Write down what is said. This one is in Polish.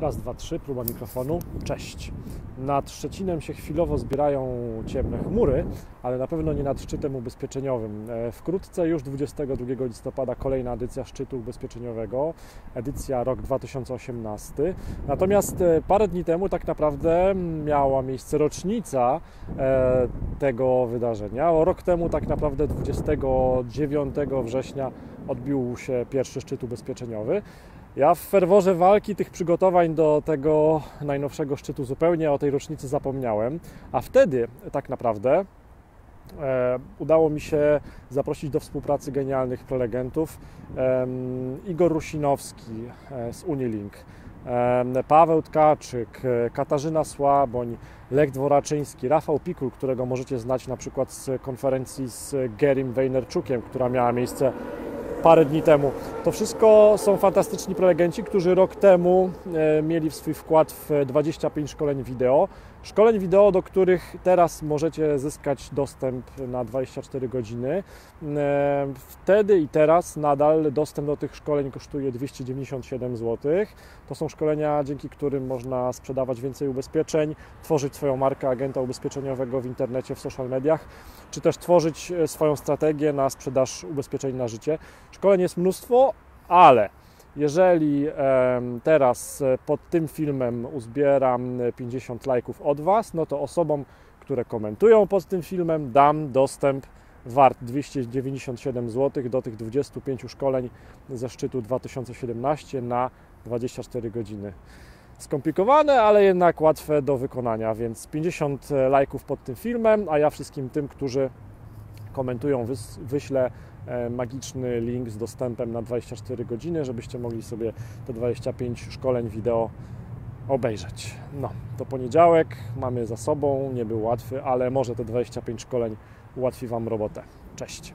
Raz, dwa, trzy, próba mikrofonu. Cześć. Nad Szczecinem się chwilowo zbierają ciemne chmury, ale na pewno nie nad szczytem ubezpieczeniowym. E, Wkrótce, już 22 listopada, kolejna edycja szczytu ubezpieczeniowego, edycja rok 2018. Natomiast e, parę dni temu tak naprawdę miała miejsce rocznica e, tego wydarzenia. Rok temu tak naprawdę 29 września odbił się pierwszy szczyt ubezpieczeniowy. Ja w ferworze walki tych przygotowań do tego najnowszego szczytu zupełnie o tej rocznicy zapomniałem, a wtedy tak naprawdę e, udało mi się zaprosić do współpracy genialnych prelegentów e, Igor Rusinowski e, z Unilink, Paweł Tkaczyk, Katarzyna Słaboń, Lech Dworaczyński, Rafał Pikul, którego możecie znać na przykład z konferencji z Gerim Weinerczukiem, która miała miejsce parę dni temu. To wszystko są fantastyczni prelegenci, którzy rok temu e, mieli swój wkład w 25 szkoleń wideo. Szkoleń wideo, do których teraz możecie zyskać dostęp na 24 godziny. E, wtedy i teraz nadal dostęp do tych szkoleń kosztuje 297 zł. To są szkolenia, dzięki którym można sprzedawać więcej ubezpieczeń, tworzyć swoją markę agenta ubezpieczeniowego w internecie, w social mediach, czy też tworzyć e, swoją strategię na sprzedaż ubezpieczeń na życie. Szkoleń jest mnóstwo, ale jeżeli teraz e, pod tym filmem uzbieram 50 lajków od Was, no to osobom, które komentują pod tym filmem, dam dostęp wart 297 zł do tych 25 szkoleń ze szczytu 2017 na 24 godziny. Skomplikowane, ale jednak łatwe do wykonania, więc 50 lajków pod tym filmem, a ja wszystkim tym, którzy komentują, wyślę E, magiczny link z dostępem na 24 godziny, żebyście mogli sobie te 25 szkoleń wideo obejrzeć. No, to poniedziałek mamy za sobą, nie był łatwy, ale może te 25 szkoleń ułatwi Wam robotę. Cześć!